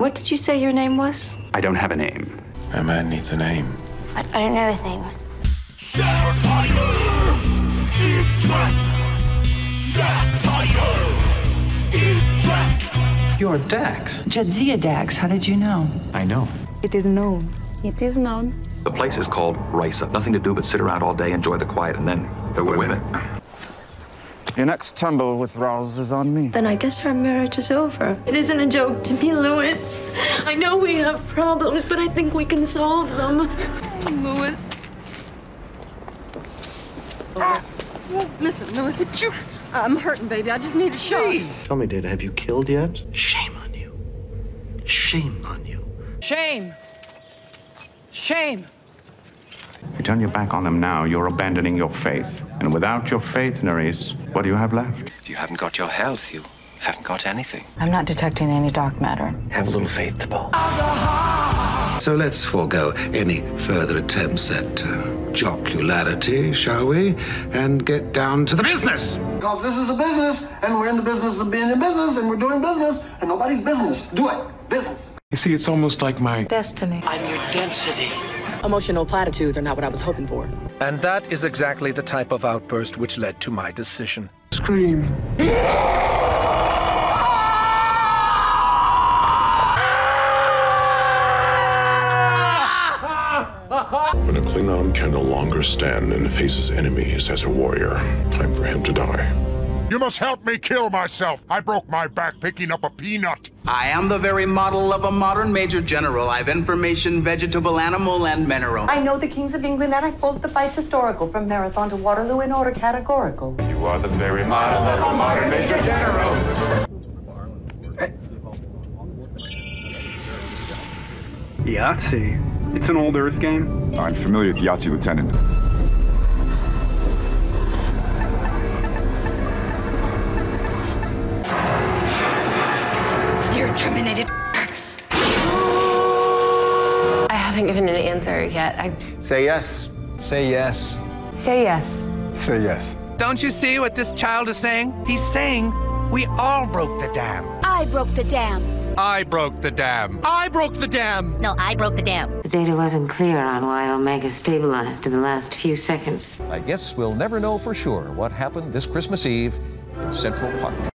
What did you say your name was? I don't have a name. That man needs a name. I, I don't know his name. You're Dax. Jadzia Dax, how did you know? I know. It is known. It is known. The place is called Risa. Nothing to do but sit around all day, enjoy the quiet, and then The women. Your next tumble with Rawls is on me. Then I guess our marriage is over. It isn't a joke to me, Louis. I know we have problems, but I think we can solve them. Louis. Listen, Louis. I'm hurting, baby. I just need a shot. Please. Tell me, Dad, have you killed yet? Shame on you. Shame on you. Shame. Shame. If you turn your back on them now, you're abandoning your faith. And without your faith, Nerys, what do you have left? If you haven't got your health, you haven't got anything. I'm not detecting any dark matter. Have a little faith, T'Pol. So let's forego any further attempts at uh, jocularity, shall we? And get down to the business. Because this is a business, and we're in the business of being in business, and we're doing business, and nobody's business. Do it. Business. You see, it's almost like my Destiny. I'm your density. Emotional platitudes are not what I was hoping for. And that is exactly the type of outburst which led to my decision. scream. When a Klingon can no longer stand and faces enemies as a warrior, time for him to die. You must help me kill myself. I broke my back picking up a peanut. I am the very model of a modern major general. I've information, vegetable, animal, and mineral. I know the kings of England and I quote the fights historical from Marathon to Waterloo in order categorical. You are the very model of a modern major general. Yahtzee. It's an old Earth game. I'm familiar with Yahtzee, Lieutenant. You're terminated. I haven't given an answer yet. I Say yes. Say yes. Say yes. Say yes. Don't you see what this child is saying? He's saying we all broke the dam. I broke the dam. I broke the dam. I broke the dam. No, I broke the dam. The data wasn't clear on why Omega stabilized in the last few seconds. I guess we'll never know for sure what happened this Christmas Eve in Central Park.